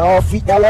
Ela, ela